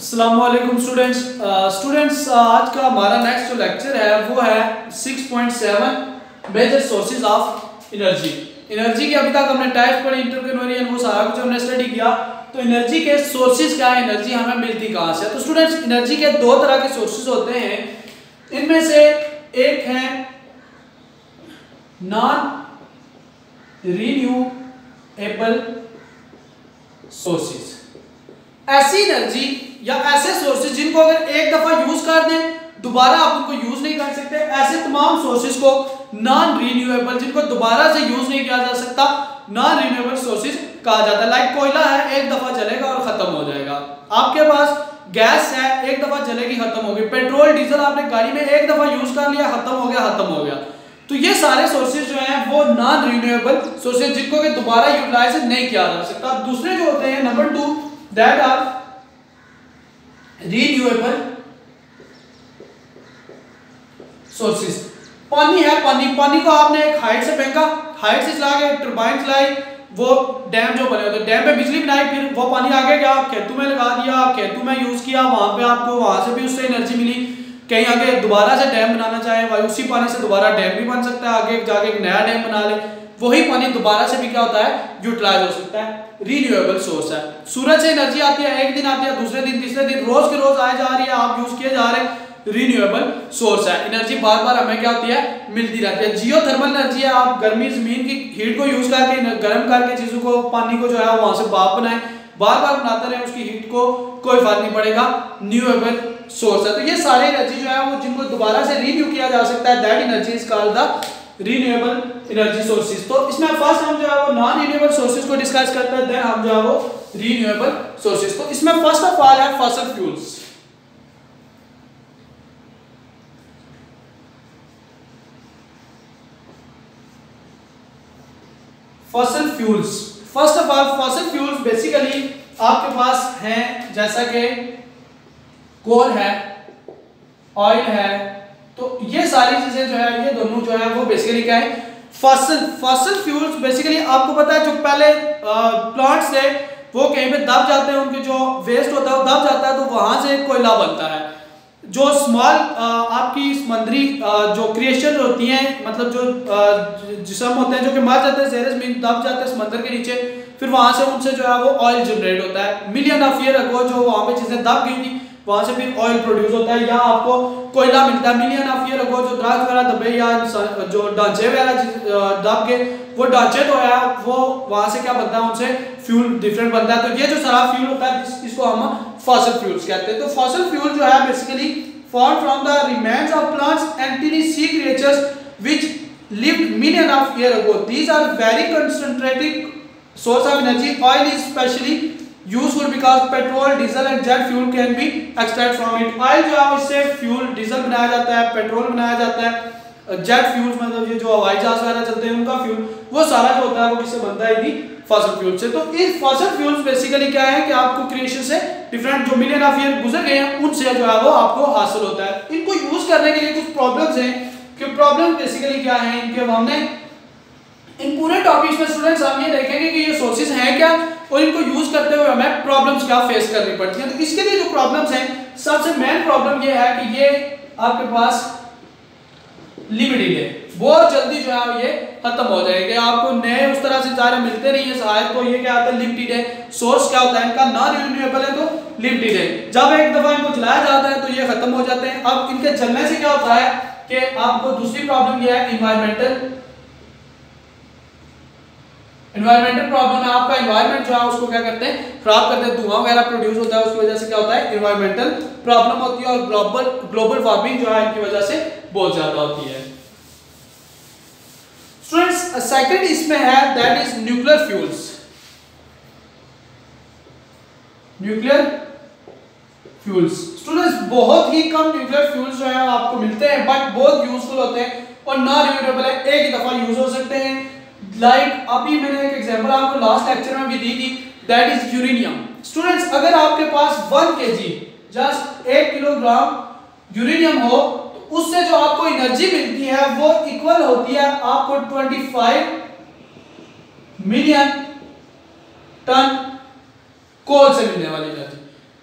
Aslam students students आज का हमारा नेक्स्ट जो लेक्चर है, वो है 6.7 major sources of energy energy के अभी तक हमने टाइप पढ़ी इंटरकन्वेरियन वो सारा कुछ हमने स्टडी किया। तो एनर्जी के सोर्सेज क्या है? एनर्जी हमें मिलती कहाँ से? तो स्टूडेंट्स एनर्जी के दो तरह के सोर्सेज होते हैं। इनमें से एक है नॉन रीन्यूएबल सोर्सेज ऐसी एनर्जी या ऐसे सोर्सेज जिनको अगर एक दफ़ा यूज़ कर दें, दोबारा आप उनको यूज़ नहीं कर सकते। ऐसे तमाम सोर्सेज को नॉन रीन्यूएबल जिनको दोबारा से यूज़ नहीं किया जा सकता नॉन रीन्यूएबल सोर्सेज कहा जाता है। लाइक कोयला है, एक दफ़ा जलेगा और खत्म हो जाएगा। आपके पास गैस है, एक दफ़ा जलेगी, खत्म होगी। पेट्रोल डीजल आपने गाड़ी में एक दफ़ा यूज़ कर लिया, खत्म हो गया, खत्म हो गया। तो ये सारे सोर्सेज जो हैं, वो नॉन रिन्यूएबल सोर्सेज जिनको दोबारा यूटिलाइज नहीं किया जा सकता। दूसरे जो होते हैं number two that are renewable sources पानी है पानी पानी को आपने एक हाइट से फेंका हाइट से चला के टर्बाइन चलाई वो डैम जो बने होते डैम पे बिजली बनाई फिर वो पानी आगे गया खेतों में लगा दिया खेतों में यूज़ किया वहाँ पे आपको वहाँ से भी उससे एनर्जी मिली कहीं आगे दोबारा से डैम बनाना चाहे उसी पानी से दोबारा डैम भी बन सकता है आगे जाके एक नया डैम बना ले वही पानी दोबारा से भी क्या होता है? यूटिलाइज हो सकता है। रीन्यूएबल सोर्स है। सूरज से एनर्जी आती है, एक दिन आती है, दूसरे दिन, तीसरे दिन, रोज के रोज आए जा रही है, आप यूज़ किए जा रहे हैं। रीन्यूएबल सोर्स है। एनर्जी बार बार हमें क्या होती है? मिलती रहती है। जियो थर्मल एनर्जी है। आप गर्मी ज़मीन की हीट को यूज़ करके गर्म करके चीज़ों को, पानी को जो है वहाँ से भाप बनाए। बार बार बनाते रहे, उसकी हीट को कोई फ़र्क नहीं पड़ेगा। न्यूएबल सोर्स है। तो ये सारे एनर्जी जो है वो जिनको दोबारा से रीन्यू किया जा सकता है that energy is called the renewable energy sources तो इसमें फ़र्स्ट हम जो है वो नॉन रीन्यूएबल सोर्सेज को डिस्कस करते हैं देन हम जो है वो रीन्यूएबल सोर्सेज तो इसमें फ़र्स्ट ऑफ़ ऑल है fossil fuels fossil fuels first of all fossil fuels basically आपके पास हैं, जैसा कि कोल है ऑयल है तो ये सारी चीज़ें जो है, ये दोनों जो है, वो बेसिकली क्या है? फ़सल फ़सल फ्यूल्स बेसिकली आपको पता है, जो पहले प्लांट्स थे, वो कहीं पे दब जाते हैं, उनके जो वेस्ट होता है, वो दब जाता है तो वहाँ से कोयला बनता है। जो स्मॉल आपकी समंदरी जो क्रिएशन होती हैं मतलब जो जिसम होते हैं, जो कि मर जाते हैं जेर ज़मीन दब जाते हैं समंदर के नीचे, फिर वहाँ से उनसे जो है, वो ऑयल जनरेट होता है। मिलियन ऑफ़ ईयर अगो जो वहाँ पे चीज़ें दब गई थी वहाँ से फिर ऑयल प्रोड्यूस होता है या आपको कोयला मिलता है मिलियन ऑफ़ ईयर जो दरख्त वगैरह दबे या जो ढांचे वगैरह दब के वो ढांचे तो है वो वहाँ से क्या बनता है उनसे फ्यूल डिफरेंट बनता है। तो ये जो सारा फ्यूल होता है इस, इसको हम फॉसिल फ्यूल्स कहते हैं। तो फॉसिल फ्यूल जो है basically formed from the remains of plants and tiny sea creatures which lived million of year ago. These are very concentrated source of energy. Oil is specially useful because petrol diesel and jet fuel can be extract from it oil जो है इससे fuel diesel बनाया जाता है petrol बनाया जाता है। Jet fuel मतलब ये जो हवाई जहाज़ वगैरह चलते हैं, उनका फ्यूल वो सारा जो होता है, वो किससे बनता है इन्हीं फॉसल फ्यूल से। तो इस फॉसल फ्यूल्स बेसिकली क्या है कि आपको क्रिएशन से डिफरेंट जो मिलियन ऑफ़ ईयर गुजर गए हैं, उनसे जो है, वो आपको हासिल होता है। इनको यूज़ करने के लिए कुछ प्रॉब्लम्स हैं कि प्रॉब्लम बेसिकली क्या है, इनके हमने, इन पूरे टॉपिक्स में स्टूडेंट्स हम ये देखेंगे कि ये सोर्सेज हैं क्या। और इनको यूज़ करते हुए हमें प्रॉब्लम्स क्या फेस करनी पड़ती हैं? तो इसके लिए जो प्रॉब्लम्स हैं, सबसे मेन प्रॉब्लम ये है कि ये आपके पास लिमिटेड है। बहुत जल्दी जो है ये खत्म हो जाएगा। आपको नए उस तरह से ज़्यादा मिलते नहीं है सहायक तो ये क्या आता है लिमिटेड है। सोर्स क्या होता है? इनका नॉन रिन्यूएबल है तो लिमिटेड है। जब एक दफ़ा इनको जलाया जाता है तो ये खत्म हो जाते हैं। अब इनके जलने से क्या होता है कि आपको दूसरी प्रॉब्लम यह है इन्वायरमेंटल इन्वायरमेंटल प्रॉब्लम है आपका इन्वायरमेंट जो है, उसको क्या करते हैं? खराब करते हैं, धुआँ वगैरह प्रोड्यूस होता है, उसकी वजह से क्या होता है? इन्वायरमेंटल प्रॉब्लम होती है और ग्लोबल ग्लोबल वार्मिंग जो है, इनकी वजह से बहुत ज़्यादा होती है। स्टूडेंट्स सेकंड इसमें है that is nuclear fuels nuclear fuels students बहुत ही कम न्यूक्लियर फ्यूल्स जो है, आपको मिलते हैं बट बहुत यूजफुल होते हैं और नॉन रिन्यूएबल है, एक ही दफ़ा यूज़ हो सकते हैं। लाइक अभी मैंने एक एग्जांपल आपको लास्ट लेक्चर में भी दी थी दैट इज़ यूरेनियम स्टूडेंट्स अगर आपके पास वन के जस्ट एक किलोग्राम यूरेनियम हो तो उससे जो आपको एनर्जी मिलती है, वो इक्वल होती है आपको 25 मिलियन टन कोल से मिलने वाली एनर्जी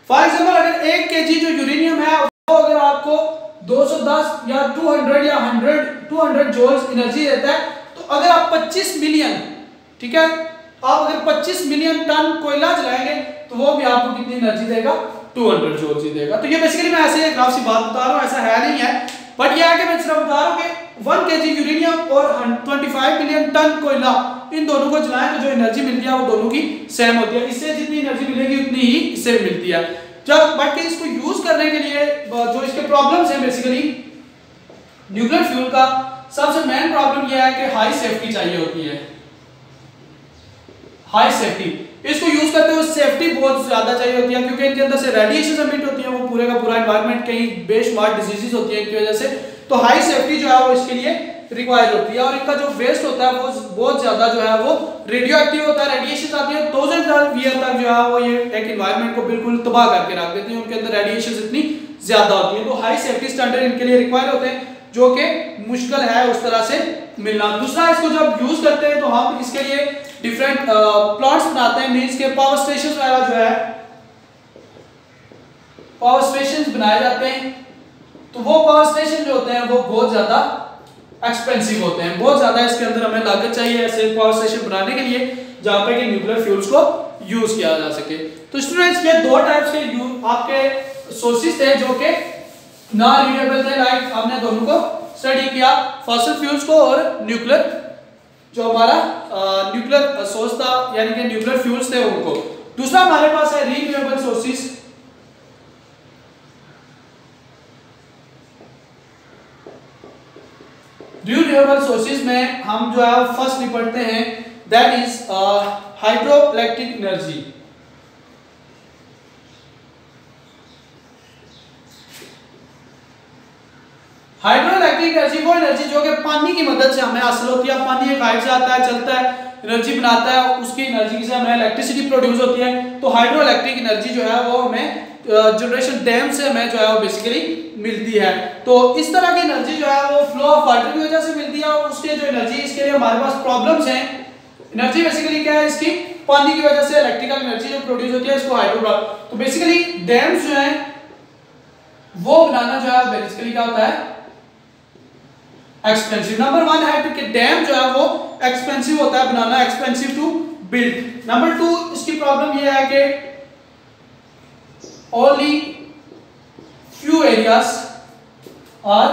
फॉर एग्ज़ाम्पल अगर एक के जो यूरेनियम है, वो अगर आपको 210 या 200 या 100 200 जोल्स एनर्जी देता है तो अगर आप 25 मिलियन, ठीक है, आप अगर 25 मिलियन टन कोयला जलाएँगे तो वो भी आपको कितनी एनर्जी देगा? 200 जोल्स ही देगा। तो ये बेसिकली मैं ऐसे ग्राफ सी बात बता रहा हूँ, ऐसा है नहीं है। बट ये है कि मैं सिर्फ़ बता रहा हूँ कि वन के जी यूरेनियम और 25 मिलियन टन कोयला, इन दोनों को जलाएँ तो जो एनर्जी मिलती है, वो दोनों की सेम होती है। इससे जितनी एनर्जी मिलेगी, उतनी ही इससे मिलती है। जब बट इसको यूज़ करने के लिए, जो इसके प्रॉब्लम्स हैं बेसिकली न्यूक्लियर फ्यूल का सबसे मेन प्रॉब्लम यह है कि हाई सेफ्टी चाहिए होती है। हाई सेफ्टी इसको यूज़ करते हुए सेफ्टी बहुत ज़्यादा चाहिए होती है, क्योंकि इनके अंदर से रेडिएशन एमिट होती है, वो पूरे का पूरा एनवायरनमेंट कहीं बेशुमार डिजीजेस होती है इनकी वजह से। तो हाई सेफ्टी जो है वो इसके लिए रिक्वायर होती है, और इनका जो वेस्ट होता है, वो बहुत ज़्यादा जो है वो रेडियो एक्टिव होता है रेडिएशन आती है थाउज़ेंड ईयर तक जो है वो ये एक इन्वायरमेंट को बिल्कुल तबाह करके रख देती है, उनके अंदर रेडिएशन इतनी ज़्यादा होती है। तो हाई सेफ्टी स्टैंडर्ड इनके लिए रिक्वायर होते हैं। जो कि मुश्किल है उस तरह से मिलना। दूसरा, इसको जब यूज़ करते हैं तो हम इसके लिए डिफरेंट प्लॉट्स बनाते हैं। मीन्स के पावर स्टेशन वगैरह जो है पावर स्टेशन बनाए जाते हैं। तो वो पावर स्टेशन जो होते हैं, वो बहुत ज़्यादा एक्सपेंसिव होते हैं। बहुत ज़्यादा इसके अंदर हमें लागत चाहिए ऐसे पावर स्टेशन बनाने के लिए, जहाँ पे कि न्यूक्लियर फ्यूल्स को यूज़ किया जा सके। तो स्टूडेंट्स ये दो टाइप्स के आपके सोर्सेज थे जो कि नॉन रिन्यूएबल थे लाइक हमने दोनों को स्टडी किया फॉसिल फ्यूल्स को और न्यूक्लियर जो हमारा न्यूक्लियर सोर्स था, यानी कि न्यूक्लियर फ्यूल्स थे उनको। दूसरा हमारे पास है रिन्यूएबल सोर्सेज रिन्यूएबल सोर्सेज में हम जो है फ़र्स्ट निपटते हैं that is hydro electric energy hydro electric energy वो एनर्जी जो कि पानी की मदद से हमें हासिल होती है पानी एक हाइट से आता है, चलता है, एनर्जी बनाता है, उसकी एनर्जी से हमें इलेक्ट्रिसिटी प्रोड्यूस होती है। तो हाइड्रो इलेक्ट्रिक एनर्जी जो है वो हमें जनरेशन डैम से हमें जो है वो बेसिकली मिलती है। तो इस तरह की एनर्जी जो है वो फ्लो ऑफ़ वाटर की वजह से मिलती है और उसके जो एनर्जी, इसके लिए हमारे पास प्रॉब्लम्स हैं। एनर्जी बेसिकली क्या है इसकी? पानी की वजह से इलेक्ट्रिकल एनर्जी जो प्रोड्यूस होती है, इसको हाइड्रो तो बेसिकली डैम्स जो है, वो बनाना जो है बेसिकली क्या होता है? एक्सपेंसिव नंबर वन है कि डैम जो है वो एक्सपेंसिव होता है बनाना expensive to build number two इसकी प्रॉब्लम ये है कि only few areas are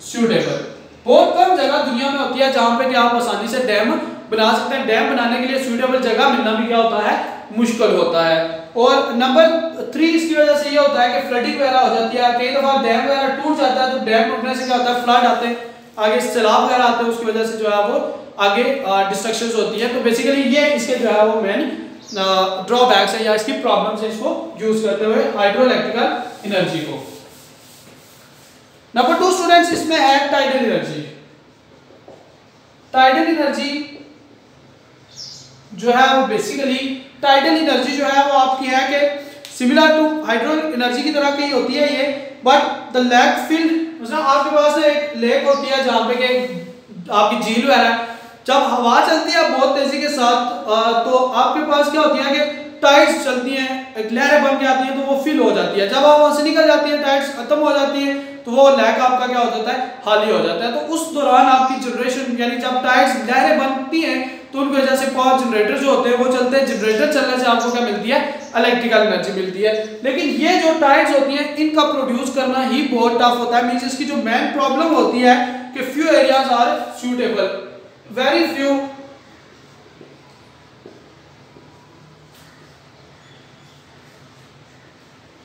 suitable. बहुत कम जगह दुनिया में होती है जहाँ पे कि आप आसानी से डैम बना सकते हैं। डैम बनाने के लिए सुटेबल जगह मिलना भी क्या होता है? मुश्किल होता है। और नंबर थ्री इसकी वजह से ये होता है कि फ्लडिंग वगैरह हो जाती है। कई दफ़ा डैम वगैरह टूट जाता है तो डैम टूटने से क्या होता है? फ्लड आते हैं। आगे सैलाब वगैरह आते हैं, उसकी वजह से जो है वो आगे डिस्ट्रक्शन होती है। तो बेसिकली ये इसके जो है वो मेन ड्रॉबैक्स है या इसकी प्रॉब्लम है इसको यूज़ करते हुए हाइड्रो इलेक्ट्रिकल एनर्जी को। नंबर टू स्टूडेंट्स इसमें है टाइडल एनर्जी टाइडल एनर्जी जो है वो बेसिकली टाइडल एनर्जी जो है वो आपकी है कि सिमिलर टू हाइड्रो एनर्जी की तरह की होती है ये बट द लेक फ़ील्ड मतलब आपके पास एक लेक होती है जहाँ पे आपकी झील वगैरह जब हवा चलती है बहुत तेज़ी के साथ तो आपके पास क्या होती है कि टाइड्स चलती हैं लहरें बन के आती हैं तो वो फिल हो जाती है। जब आप वहाँ से निकल जाती है टाइड्स खत्म हो जाती है तो वो लैक आपका क्या हो जाता है? खाली हो जाता है। तो उस दौरान आपकी जनरेशन यानी जब टाइड्स लहरें बनती हैं तो उनकी वजह से पावर जनरेटर जो होते हैं, वो चलते हैं। जनरेटर चलने से आपको क्या मिलती है? इलेक्ट्रिकल एनर्जी मिलती है। लेकिन ये जो टाइड्स होती हैं, इनका प्रोड्यूस करना ही बहुत टफ होता है। मीन्स इसकी जो मेन प्रॉब्लम होती है कि few areas are suitable very few.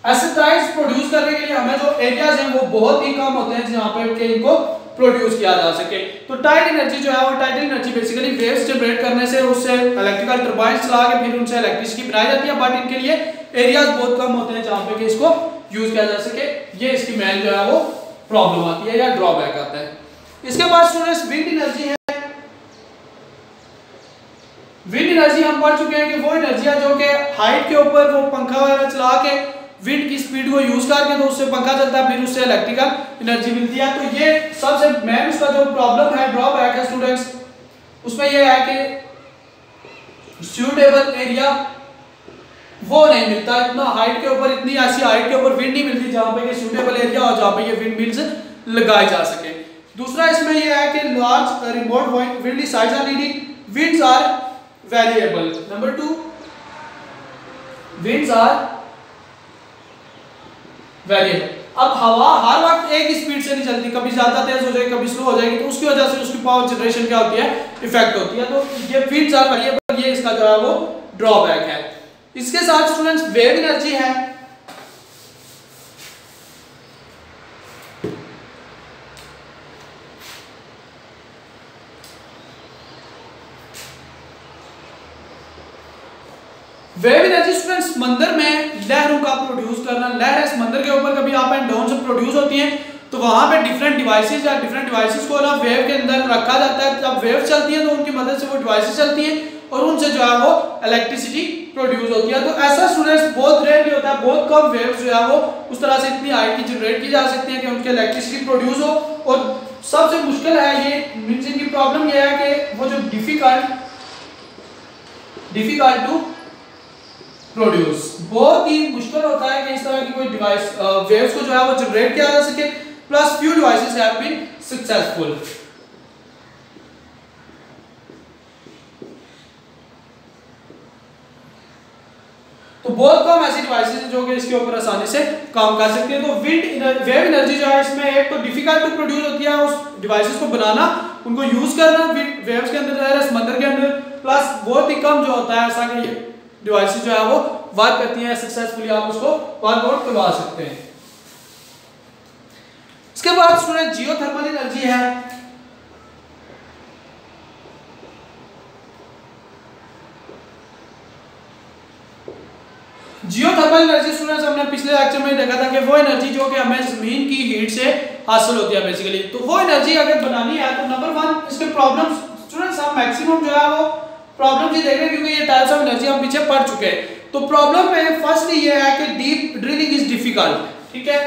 एसिटाइड्स प्रोड्यूस करने के लिए हमें जो एरियाज़ हैं, वो बहुत ही कम होते हैं जहाँ पे इनको प्रोड्यूस किया जा सके। तो टाइड एनर्जी जो है वो tide energy basically waves generate करने से उससे इलेक्ट्रिकल टरबाइन चला के फिर उनसे इलेक्ट्रिसिटी बनाई जाती है। बट इनके लिए एरियाज़ बहुत कम होते हैं जहाँ पे कि इसको यूज़ किया जा सके। ये इसकी मेन जो है वो प्रॉब्लम आती है या ड्रॉबैक आता है। इसके बाद स्टूडेंट्स विंड एनर्जी है। विंड एनर्जी हम पढ़ चुके हैं कि वो एनर्जी है जो कि हाइट के ऊपर वो पंखा वगैरह चला के विंड की स्पीड को यूज़ करके तो उससे पंखा चलता है, फिर उससे इलेक्ट्रिकल एनर्जी मिलती है। तो ये सबसे मेन उसका जो प्रॉब्लम है ड्रॉबैक है स्टूडेंट्स उसमें ये है कि सुटेबल एरिया वो नहीं मिलता। इतना हाइट के ऊपर, इतनी ऐसी हाइट के ऊपर विंड नहीं मिलती जहाँ पे ये सूटेबल एरिया हो जहाँ पे ये विंड मिल्स लगाए जा सके। दूसरा इसमें यह है कि large remote windy size are leading winds are variable number two winds are variable अब हवा हर वक्त एक स्पीड से नहीं चलती। कभी ज़्यादा तेज हो जाएगी, कभी स्लो हो जाएगी तो उसकी वजह से उसकी पावर जनरेशन क्या होती है? इफ़ेक्ट होती है। तो ये फ़ील्ड आर वेरिएबल ये इसका जो है वो ड्रॉबैक है। इसके साथ स्टूडेंट्स वेव एनर्जी है। वेव एनर्जी स्टूडेंट्स समंदर में लहरों का प्रोड्यूस करना, लहर है समंदर के ऊपर कभी अप एंड डाउन से प्रोड्यूस होती हैं तो वहाँ पे डिफरेंट डिवाइसेस या डिफरेंट डिवाइसेस को ना वेव के अंदर रखा जाता है, जब वेव चलती है तो उनकी मदद से वो डिवाइसेस चलती हैं, और उनसे जो है वो इलेक्ट्रिसिटी प्रोड्यूस होती है। तो ऐसा स्टूडेंट्स बहुत रेयरली होता है, बहुत कम वेव्स जो है वो उस तरह से इतनी हाई की जनरेट की जा सकती है कि उनकी इलेक्ट्रिसिटी प्रोड्यूस हो। और सबसे मुश्किल है ये मींस इनकी प्रॉब्लम यह है कि वो जो डिफ़िकल्ट डिफ़िकल्ट टू प्रोड्यूस बहुत ही मुश्किल होता है कि इस तरह की कोई डिवाइस वेव्स को जो है वो जनरेट किया जा सके plus few devices have been successful तो बहुत कम ऐसी डिवाइसेस हैं जो कि इसके ऊपर आसानी से काम कर सकती है। तो विंड वेव एनर्जी जो है इसमें एक तो डिफ़िकल्ट टू प्रोड्यूस होती है, उस डिवाइसेस को बनाना, उनको यूज़ करना वेव्स के अंदर है, समंदर के अंदर। प्लस बहुत ही कम जो होता है, ऐसा कि डिवाइसेस जो है वो वर्क करती हैं सक्सेसफुली आप उसको वर्कआउट करवा सकते हैं। इसके बाद स्टूडेंट जियोथर्मल एनर्जी है। जियोथर्मल एनर्जी स्टूडेंट्स हमने पिछले लेक्चर में देखा था कि वो एनर्जी जो कि हमें ज़मीन की हीट से हासिल होती है बेसिकली तो वो एनर्जी अगर बनानी है तो नंबर वन इसके प्रॉब्लम स्टूडेंट्स हम मैक्सिमम जो है वो प्रॉब्लम ही देख रहे हैं क्योंकि ये टाइप्स ऑफ़ एनर्जी हम पीछे पढ़ चुके हैं। तो प्रॉब्लम में फर्स्टली ये है कि डीप ड्रिलिंग इज़ डिफ़िकल्ट ठीक है?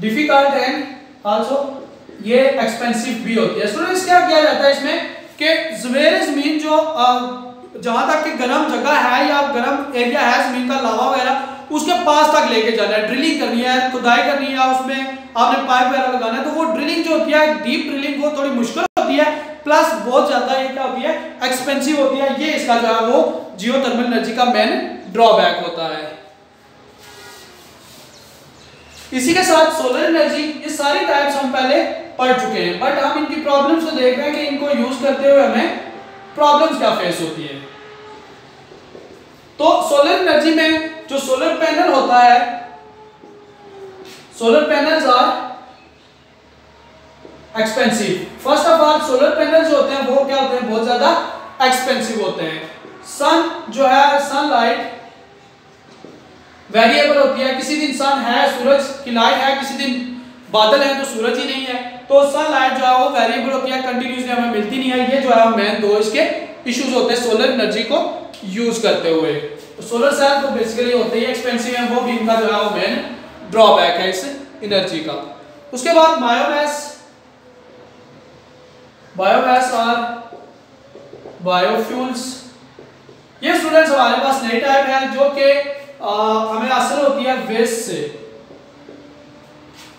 डिफ़िकल्ट एंड आल्सो ये एक्सपेंसिव भी होती है। स्टूडेंट्स क्या किया जाता है इसमें कि जवेर ज़मीन जो जहाँ तक कि गर्म जगह है या गर्म एरिया है, ज़मीन का लावा वगैरह, उसके पास तक लेके जाना है। ड्रिलिंग करनी है, खुदाई करनी है, उसमें आपने पाइप वगैरह लगाना है तो वो ड्रिलिंग जो होती है डीप ड्रिलिंग वो थोड़ी मुश्किल होती है। प्लस बहुत ज़्यादा ये क्या होती है एक्सपेंसिव होती है। ये इसका जो है वो जियो थर्मल एनर्जी का मेन ड्रॉबैक होता है। इसी के साथ सोलर एनर्जी ये सारी टाइप्स हम पहले पढ़ चुके हैं बट हम इनकी प्रॉब्लम्स को देख रहे हैं कि इनको यूज़ करते हुए हमें प्रॉब्लम्स क्या फेस होती है? तो सोलर एनर्जी में जो सोलर पैनल होता है solar panels are expensive first of all solar panel जो होते हैं, वो क्या होते हैं? बहुत ज़्यादा एक्सपेंसिव होते हैं. सन जो है सनलाइट वेरिएबल होती है. किसी दिन सन है, सूरज की लाइट है, किसी दिन बादल है तो सूरज ही नहीं है. तो सनलाइट जो है वो वेरिएबल होती है। कंटिन्यूसली हमें मिलती नहीं है। ये जो है मेन दो इसके इश्यूज़ होते हैं सोलर एनर्जी को यूज़ करते हुए। तो सोलर सेल तो बेसिकली होते ही एक्सपेंसिव है। वो भी इनका जो है, वो मेन ड्रॉबैक है इस एनर्जी का। उसके बाद बायोगैस बायोगैस और बायोफ्यूल्स ये स्टूडेंट्स हमारे पास नई टाइप है, जो कि हमें हासिल होती है वेस्ट से।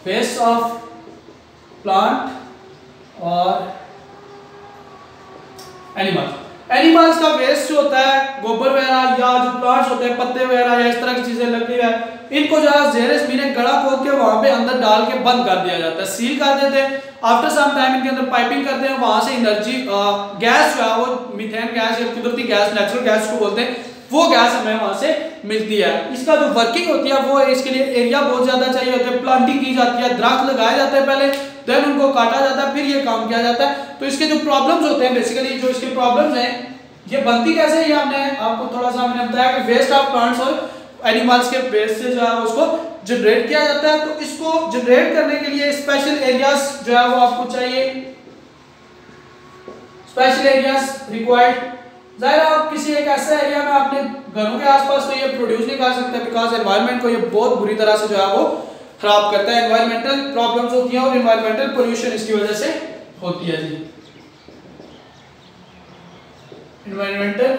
वेस्ट ऑफ़ प्लांट और एनिमल एनिमल्स का वेस्ट जो होता है, गोबर वगैरह या जो प्लांट्स होते हैं, पत्ते वगैरह या इस तरह की चीज़ें लगी है, इनको जो है जेर ज़मीन गड़ा खोद के वहाँ पे अंदर डाल के बंद कर दिया जाता है सील कर देते हैं। आफ्टर सम टाइम इनके अंदर पाइपिंग करते हैं, वहाँ से एनर्जी गैस जो है, वो मिथेन गैस या कुदरती गैस नेचुरल गैस को बोलते हैं, वो गैस हमें वहाँ से मिलती है। इसका जो वर्किंग होती है, वो इसके लिए एरिया बहुत ज़्यादा चाहिए होता है प्लांटिंग की जाती है, दरख्त लगाए जाते हैं पहले देन उनको काटा जाता है, फिर ये काम किया जाता है। तो इसके जो प्रॉब्लम्स होते हैं बेसिकली जो इसके प्रॉब्लम्स हैं, ये बनती कैसे ये हमने आपको थोड़ा सा मैंने बताया कि वेस्ट ऑफ़ प्लांट्स और एनिमल्स के वेस्ट से जो है उसको जनरेट किया जाता है। तो इसको जनरेट करने के लिए स्पेशल एरियाज़ जो है वो आपको चाहिए। स्पेशल एरियाज़ रिक्वायर्ड ज़ाहिर आप किसी एक ऐसे एरिया में अपने घरों के आसपास तो ये प्रोड्यूस नहीं कर सकते बिकॉज़ एनवायरनमेंट को ये बहुत बुरी तरह से जो है वो खराब करता है एनवायरमेंटल प्रॉब्लम्स होती हैं और एनवायरमेंटल पोल्यूशन इसकी वजह से होती है जी। इन्वायरमेंटल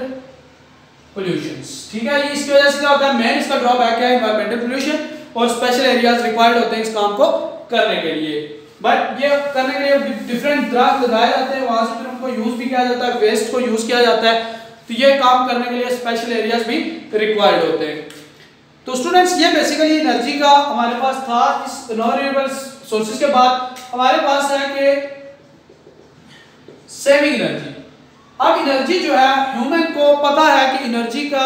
पोल्यूशन ठीक है इसकी वजह से क्या होता है मेन इसका ड्रॉबैक है इन्वायरमेंटल पोल्यूशन और स्पेशल एरियाज़ रिक्वायर्ड होते हैं इस काम को करने के लिए। बट ये करने के लिए डिफरेंट दरख्त लगाए जाते हैं, वहाँ से फिर उनको यूज़ भी किया जाता है वेस्ट को यूज़ किया जाता है। तो ये काम करने के लिए स्पेशल एरियाज़ भी रिक्वायर्ड होते हैं। तो स्टूडेंट्स ये बेसिकली एनर्जी का हमारे पास था, इस नॉन सोर्सेज के बाद हमारे पास है कि सेविंग एनर्जी अब एनर्जी जो है ह्यूमन को पता है कि एनर्जी का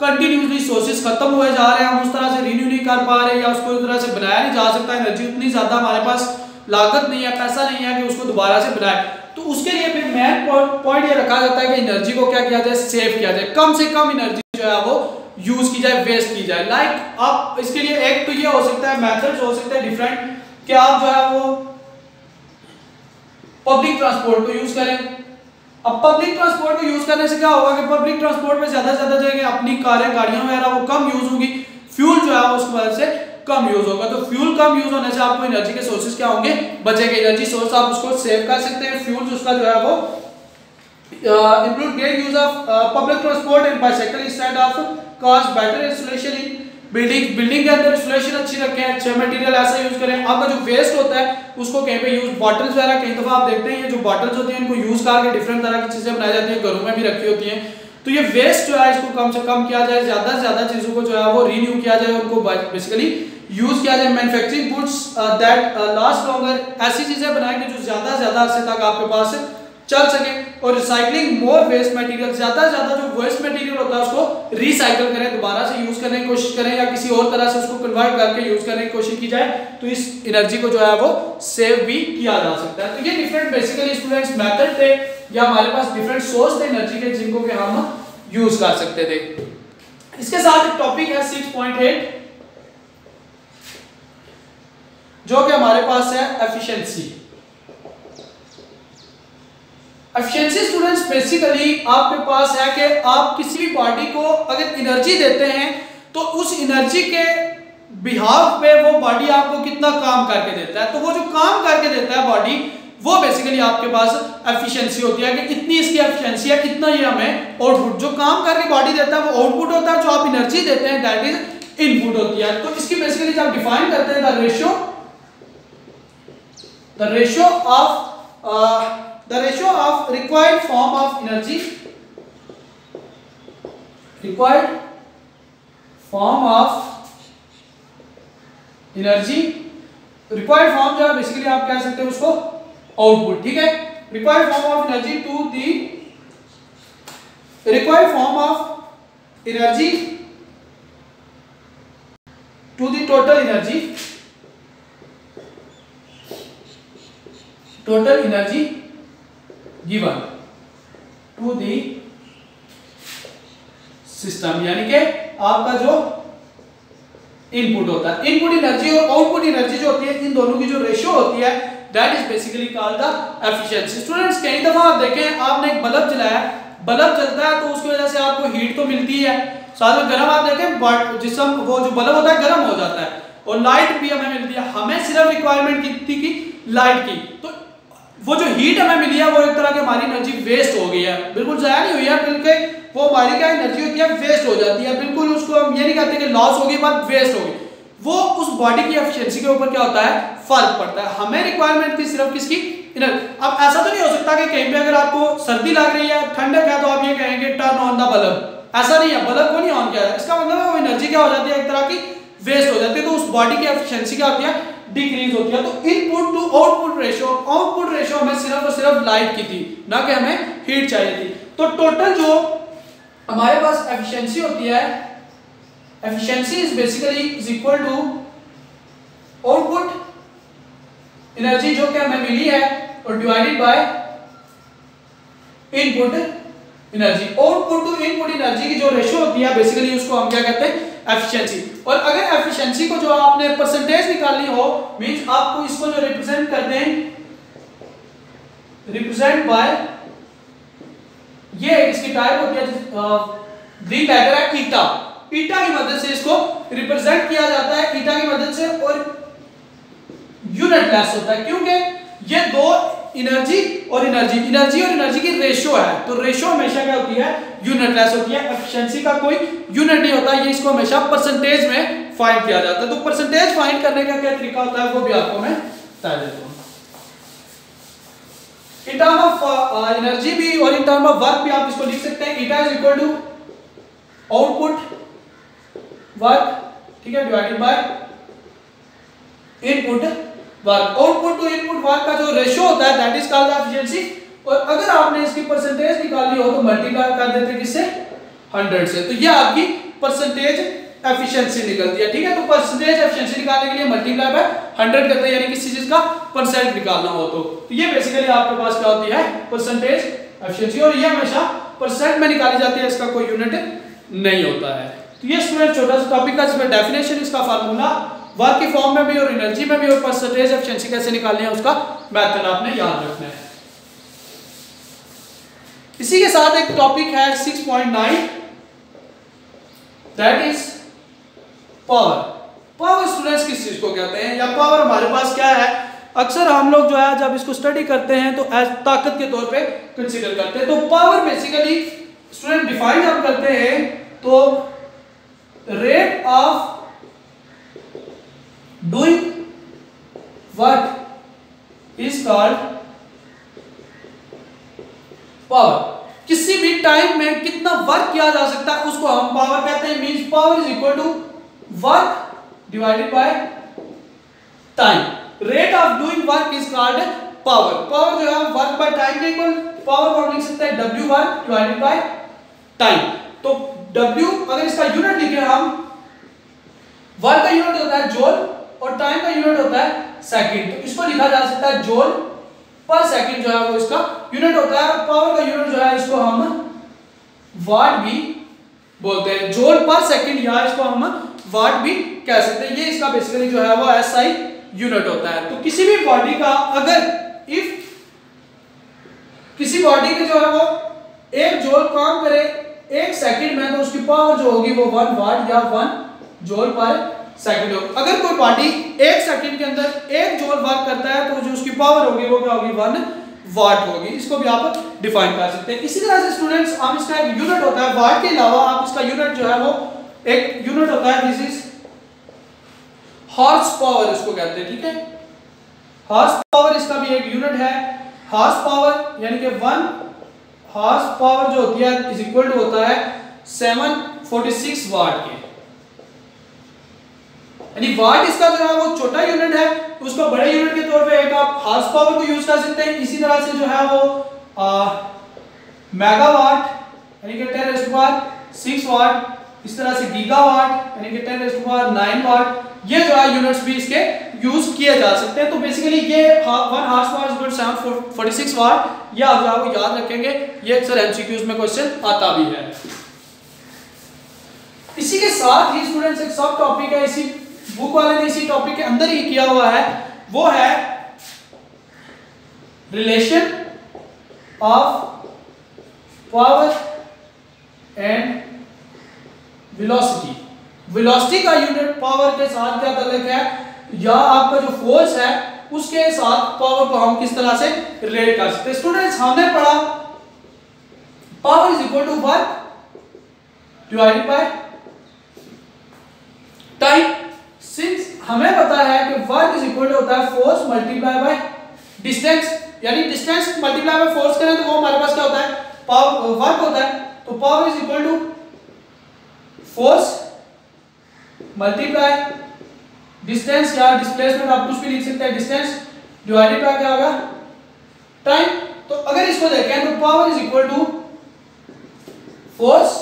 कंटिन्यूसली सोर्सेज खत्म हुए जा रहे हैं, हम उस तरह से रिन्यू नहीं कर पा रहे या उसको उस तरह से बनाया नहीं जा सकता। एनर्जी उतनी ज़्यादा हमारे पास लागत नहीं है, पैसा नहीं है कि उसको दोबारा से बनाए। तो उसके लिए फिर मेन पॉइंट ये रखा जाता है कि एनर्जी को क्या किया जाए सेव किया जाए। कम से कम एनर्जी जो है वो यूज़ की जाए वेस्ट की जाए। लाइक like, आप इसके लिए एक तो ये हो सकता है मेथड्स हो सकते हैं डिफरेंट कि आप जो है वो पब्लिक ट्रांसपोर्ट को यूज़ करें। अब पब्लिक ट्रांसपोर्ट को यूज़ करने से क्या होगा कि पब्लिक ट्रांसपोर्ट में ज़्यादा से ज़्यादा जो अपनी कारें गाड़ियाँ वगैरह वो कम यूज़ होगी। फ्यूल जो है उसकी वजह से कम यूज़ होगा। तो फ्यूल कम यूज़ होने से आपको एनर्जी के सोर्सेज क्या होंगे? बचेंगे। एनर्जी सोर्स आप उसको सेव कर सकते हैं। फ्यूल उसका जो है वो include great use of public transport and bicycle instead of cost better installation in building building के अंदर इंस्टॉलेशन अच्छी रखें, अच्छे मटेरियल ऐसा यूज़ करें। आपका जो वेस्ट होता है, उसको कहीं पे यूज़ बॉटल्स वगैरह कई दफ़ा आप देखते हैं, ये जो बॉटल्स होती हैं, इनको यूज़ करके डिफरेंट तरह की चीज़ें बनाई जाती हैं, घरों में भी रखी होती हैं। तो ये वेस्ट जो है, इसको कम से कम किया जाए, ज़्यादा से ज़्यादा चीज़ों को जो है, वो रीन्यू किया जाए, उनको बेसिकली यूज़ किया जाए। Manufacturing goods that last longer ऐसी चीज़ें बनाएँ कि जो ज़्यादा से ज़्यादा अर्से तक आपके पास चल सके और रिसाइकलिंग मोर वेस्ट मटेरियल ज़्यादा से ज़्यादा जो वेस्ट मटेरियल होता है, उसको रिसाइकल करें, दोबारा से यूज़ करने की कोशिश करें या किसी और तरह से उसको कन्वर्ट करके यूज़ करने की कोशिश की जाए तो इस एनर्जी को जो है वो सेव भी किया जा सकता है। तो ये डिफरेंट बेसिकली स्टूडेंट्स मैथड थे, या हमारे पास डिफरेंट सोर्स थे एनर्जी के, जिनको के हम यूज़ कर सकते थे। इसके साथ टॉपिक है 6.8 जो कि हमारे पास है एफिशिएंसी एफिशिएंसी स्टूडेंट्स बेसिकली आपके पास है कि आप किसी भी बॉडी को अगर एनर्जी देते हैं तो उस एनर्जी के बिहाव पे वो बॉडी आपको कितना काम करके देता है। तो वो जो काम करके देता है बॉडी वो बेसिकली आपके पास एफिशिएंसी होती है कि इतनी इसकी एफिशिएंसी है, इतना ये हमें आउटपुट जो काम करके बॉडी देता है, वो आउटपुट होता है, जो आप एनर्जी देते हैं दैट इज़ इनपुट होती है। तो इसकी बेसिकली जब डिफाइन करते हैं the ratio the ratio of the ratio of required form of energy required form of energy required form जो है बेसिकली आप कह सकते हैं उसको आउटपुट ठीक है required form of energy to the required form of energy to the total energy total energy given to the system यानी कि आपका जो इनपुट होता है। इनपुट एनर्जी और आउटपुट एनर्जी जो होती है, इन दोनों की जो रेशियो होती है that is basically called the efficiency students कई दफ़ा आप देखें, आपने एक बल्ब जलाया बल्ब जलता है तो उसकी वजह से आपको हीट तो मिलती है। साथ में गर्म आप देखें जिसम वो जो बल्ब होता है, गर्म हो जाता है। और लाइट भी हमें मिलती है। हमें सिर्फ़ रिक्वायरमेंट कितनी की? लाइट की। तो वो जो हीट हमें मिली है, वो एक तरह की हमारी एनर्जी वेस्ट हो गई है। बिल्कुल ज़ाया नहीं हुई है बल्कि वो हमारी क्या एनर्जी होती है वेस्ट हो जाती है। बिल्कुल उसको हम ये नहीं कहते कि लॉस होगी बट वेस्ट होगी। वो उस बॉडी की एफिशिएंसी के ऊपर क्या होता है? फ़र्क पड़ता है। हमें रिक्वायरमेंट थी सिर्फ़ किसकी? अब ऐसा तो नहीं हो सकता कि कहीं पे अगर आपको सर्दी लग रही है, ठंडक है तो आप ये कहेंगे टर्न ऑन द बल्ब ऐसा नहीं है। बल्ब को नहीं ऑन किया इसका मतलब वो एनर्जी क्या हो जाती है? एक तरह की वेस्ट हो जाती है। तो उस बॉडी की एफिशिएंसी क्या होती है? डिक्रीज होती है तो input to output ratio output ratio हमें सिर्फ़ और सिर्फ़ लाइट की थी, ना कि हमें हीट चाहिए थी। तो टोटल जो हमारे पास एफिशिएंसी होती है efficiency is basically is equal to output energy जो कि हमें मिली है, और divided by input energy. Output to input energy की जो रेशियो होती है बेसिकली उसको हम क्या कहते हैं? एफिशिएंसी और अगर एफिशिएंसी को जो आपने परसेंटेज निकालनी हो मींस आपको इसको जो रिप्रेजेंट कर दें रिप्रेजेंट बाय ये इसकी टाइप होती है ग्रीन लेटर है ईटा ईटा की मदद से इसको रिप्रेजेंट किया जाता है ईटा की मदद से, और यूनिट लेस होता है। क्योंकि ये दो एनर्जी और एनर्जी एनर्जी और एनर्जी की रेशियो है. तो रेशियो हमेशा क्या होती है? यूनिटलेस होती है. एफिशिएंसी का कोई यूनिट नहीं होता. ये इसको हमेशा परसेंटेज में फाइंड किया जाता है. तो परसेंटेज फाइंड करने का क्या तरीका होता है? वो भी आपको मैं बता देता हूँ. इन टर्म ऑफ़ एनर्जी भी और इन टर्म ऑफ़ वर्क भी आप इसको लिख सकते हैं. Eta is equal to output work ठीक है divided by input work output to input work का जो रेशियो होता है दैट इज़ कॉल्ड एफिशिएंसी और अगर आपने इसकी परसेंटेज निकालनी हो तो मल्टीप्लाई कर देते किससे? 100 से। तो ये आपकी परसेंटेज एफिशिएंसी निकलती है ठीक है? तो परसेंटेज एफिशिएंसी निकालने के लिए मल्टीप्लाई बाय 100 करते हैं यानी किसी चीज़ का परसेंट निकालना हो तो, तो ये बेसिकली आपके पास क्या होती है? परसेंटेज एफिशिएंसी और ये हमेशा परसेंट में निकाली जाती है इसका कोई यूनिट नहीं होता है। तो ये स्टूडेंट छोटा सा टॉपिक का इसमें डेफिनेशन इसका फार्मूला वर्क की फॉर्म में भी और एनर्जी में भी और परसेंटेज एफिशिएंसी कैसे निकालनी है, उसका मेथड आपने याद रखना है। इसी के साथ एक टॉपिक है 6.9 that is power power students किस चीज़ को कहते हैं? या पावर हमारे पास क्या है? अक्सर हम लोग जो है, जब इसको स्टडी करते हैं तो एज ताकत के तौर पे कंसीडर करते हैं। तो पावर बेसिकली स्टूडेंट डिफाइन जब करते हैं तो rate of doing work is called power किसी भी टाइम में कितना वर्क किया जा सकता है, उसको हम पावर कहते हैं। Means power is equal to work divided by time rate of doing work is called power power जो है वर्क बाय टाइम के इक्वल पावर को लिख सकते हैं। W work divided by time तो डब्ल्यू अगर इसका यूनिट लिखे हम वर्क का यूनिट होता है जोल और टाइम का यूनिट होता है सेकंड तो इसको लिखा जा सकता है जोल पर सेकंड जो है वो इसका यूनिट होता है पावर का यूनिट जो है इसको हम वाट भी बोलते हैं. जोल पर सेकंड या इसको हम वाट भी कह सकते हैं. ये इसका बेसिकली जो है वो एसआई यूनिट होता है. तो किसी भी बॉडी का अगर इफ़ किसी बॉडी के जो है वो एक जोल काम करे एक सेकंड में तो उसकी पावर जो होगी वो वन वाट या वन जोल पर सेकंड होगी अगर कोई बॉडी एक सेकंड के अंदर एक जोल वर्क करता है तो जो उसकी पावर होगी, वो क्या होगी? वन वाट होगी। इसको भी आप डिफाइन कर सकते हैं। इसी तरह से स्टूडेंट्स हम इसका एक यूनिट होता है। वाट के अलावा आप इसका यूनिट जो है, वो एक यूनिट होता है। दिस इज़ हॉर्स पावर इसको कहते हैं, ठीक है? हॉर्स पावर इसका भी एक यूनिट है। हॉर्स पावर यानी कि वन हॉर्स पावर जो होती है इज़ इक्वल टू होता है 746 वाट के। यानी वाट इसका जो है, वो छोटा यूनिट है उसको बड़े यूनिट के तौर पे एक आप हार्स पावर को यूज़ कर सकते हैं। इसी तरह से जो है, वो मेगावाट यानी कि 10 रेज़ टू पावर 6 वाट इस तरह से गीगावाट यानी कि 10 रेज़ टू पावर 9 वाट ये जो है यूनिट्स भी इसके यूज़ किए जा सकते हैं। तो बेसिकली ये one horse power is seven forty six watt ये आप जो याद रखेंगे। ये अक्सर एमसीक्यूज में क्वेश्चन आता भी है। इसी के साथ ही स्टूडेंट्स एक सब टॉपिक है, इसी बुक वाले ने इसी टॉपिक के अंदर ही किया हुआ है, वो है relation of power and velocity velocity का यूनिट पावर के साथ क्या तल्लुक है? या आपका जो फोर्स है, उसके साथ पावर को हम किस तरह से रिलेट कर सकते स्टूडेंट्स हमने पढ़ा power is equal to work divided by time हमें पता है कि वर्क इज़ इक्वल होता है फोर्स मल्टीप्लाई बाय डिस्टेंस यानी डिस्टेंस मल्टीप्लाई बाय फोर्स करें तो वो हमारे पास क्या होता है? पावर वर्क होता है। तो power is equal to force multiply distance या डिस्प्लेसमेंट आप कुछ भी लिख सकते हैं। डिस्टेंस डिवाइडेड बाय क्या होगा? टाइम तो अगर इसको देखें तो power is equal to force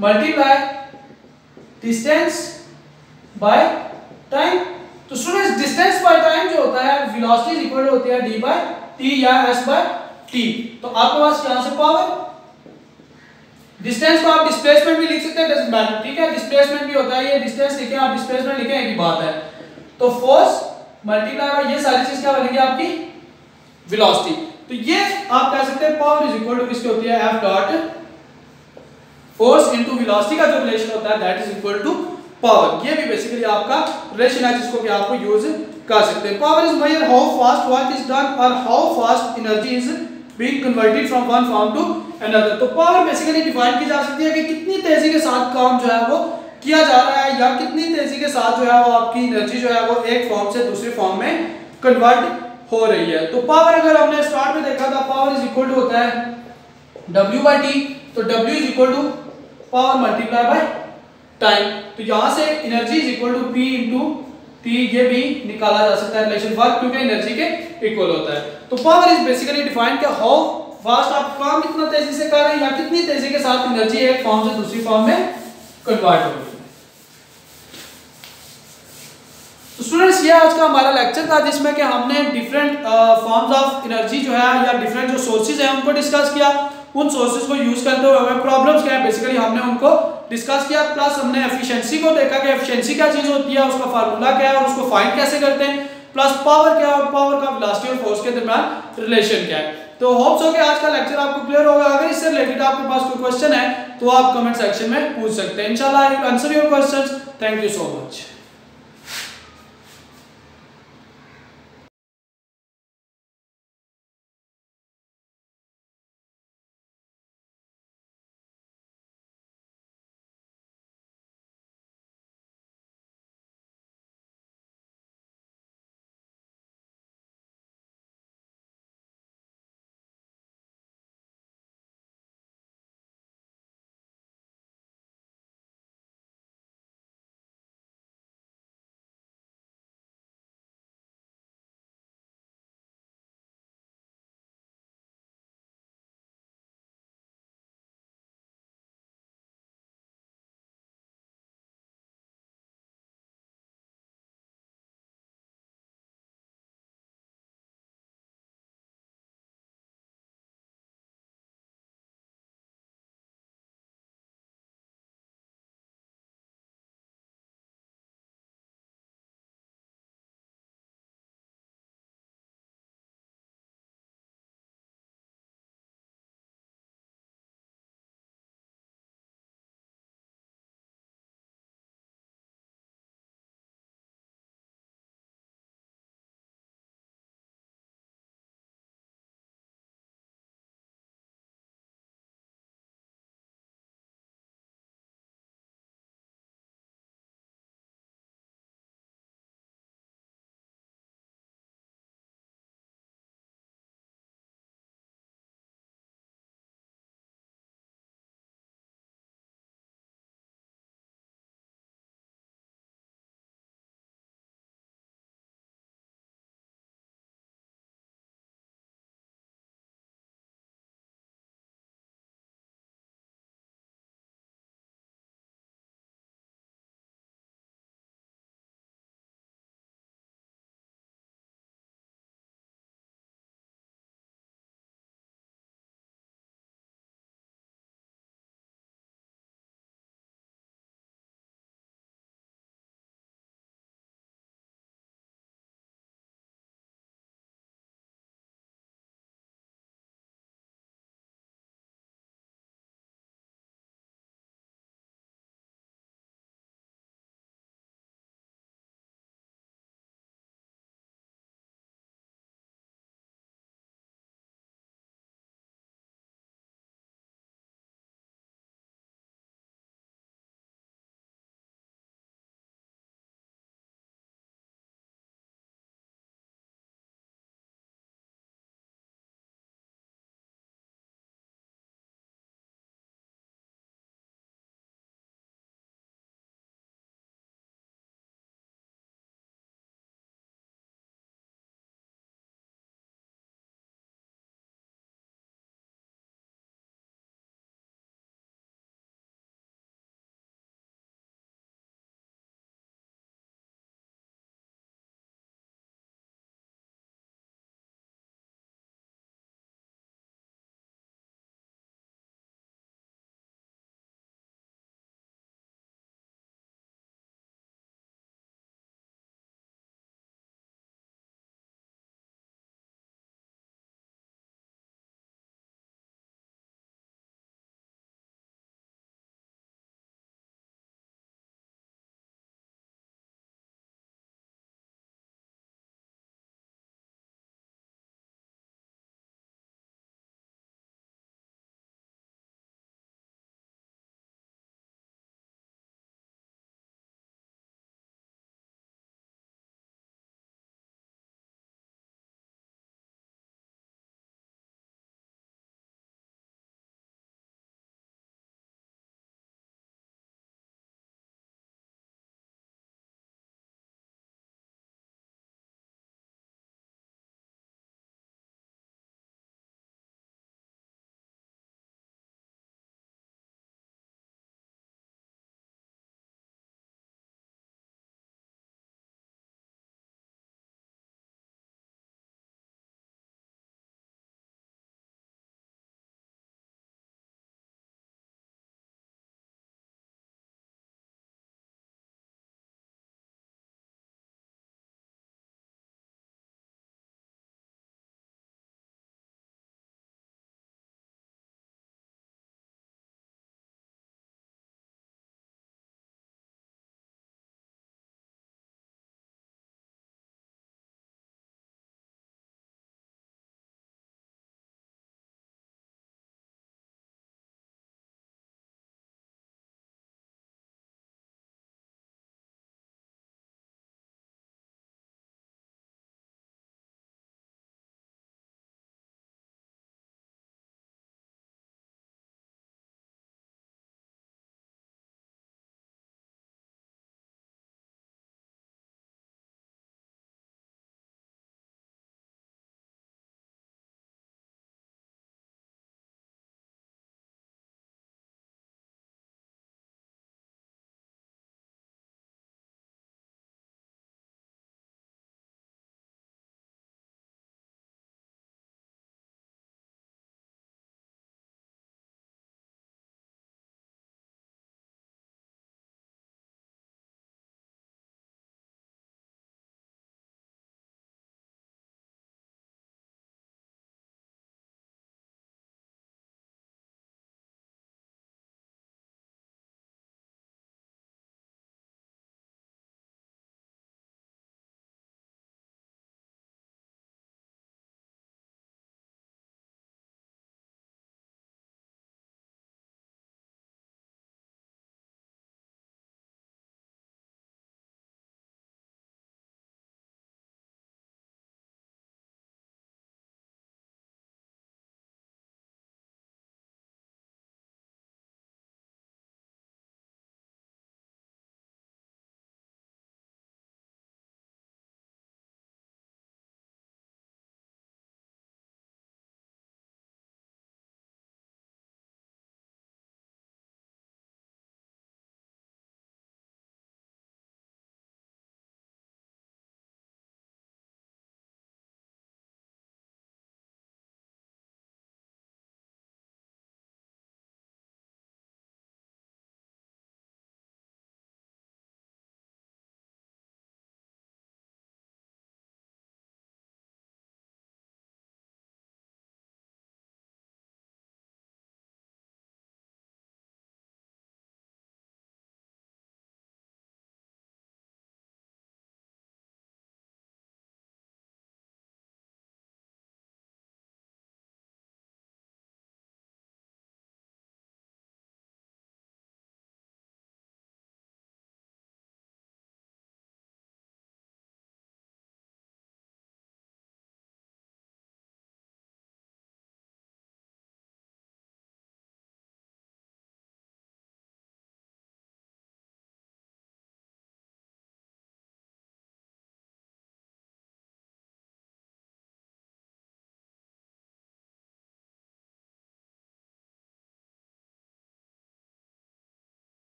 multiply distance by time तो स्टूडेंट्स डिस्टेंस बाय टाइम जो होता है वेलोसिटी इज़ इक्वल होती है d बाय t या s बाय t. तो आपके पास यहाँ से पावर डिस्टेंस को आप डिस्प्लेसमेंट भी लिख सकते हैं डजंट मैटर ठीक है? डिस्प्लेसमेंट भी होता है, ये डिस्टेंस लिखें आप डिस्प्लेसमेंट लिखें, एक ही बात है। तो फोर्स मल्टीप्लाई बाय ये सारी चीज़ क्या बनेगी आपकी? वेलोसिटी तो ये आप कह सकते हैं पावर इज़ इक्वल टू किसकी होती है? F dot force into velocity का जो रिलेशन होता है that is equal to power ये भी बेसिकली आपका रिलेशन है जिसको कि आपको यूज़ कर सकते हैं। Power is measure how fast work is done और how fast energy is being converted from one form to another तो पावर बेसिकली डिफाइन की जा सकती है कि कितनी तेज़ी के साथ काम जो है वो किया जा रहा है या कितनी तेज़ी के साथ जो है वो आपकी एनर्जी जो है वो एक फॉर्म से दूसरे फॉर्म में कन्वर्ट हो रही है। तो पावर अगर हमने स्टार्ट में देखा था पावर इज़ इक्वल टू होता है W बाई टी तो W is equal to power multiply by time तो यहाँ से energy is equal to P into t ये भी निकाला जा सकता है रिलेशन वर्क क्योंकि एनर्जी के इक्वल होता है। तो पावर इज़ बेसिकली डिफाइंड कि हाउ फास्ट आप काम कितना तेज़ी से कर रहे हैं या कितनी तेज़ी के साथ एनर्जी एक फॉर्म से दूसरी फॉर्म में कन्वर्ट हो रही है। तो स्टूडेंट्स ये आज का हमारा लेक्चर था जिसमें कि हमने डिफरेंट फॉर्म्स ऑफ़ एनर्जी जो है या डिफरेंट जो सोर्सेज हैं उनको डिस्कस किया। उन सोर्सेज को यूज़ करते हुए हमें प्रॉब्लम्स क्या है? बेसिकली हमने उनको डिस्कस किया प्लस हमने एफिशिएंसी को देखा कि एफिशिएंसी क्या चीज़ होती है, उसका फार्मूला क्या है और उसको फाइंड कैसे करते हैं प्लस पावर क्या है और पावर का वेलोसिटी और फोर्स के दरमियान रिलेशन क्या है। तो होप्स हो कि आज का लेक्चर आपको क्लियर होगा। अगर इससे रिलेटेड आपके पास कोई क्वेश्चन है तो आप कमेंट सेक्शन में पूछ सकते हैं। इंशाल्लाह I will answer your questions thank you so much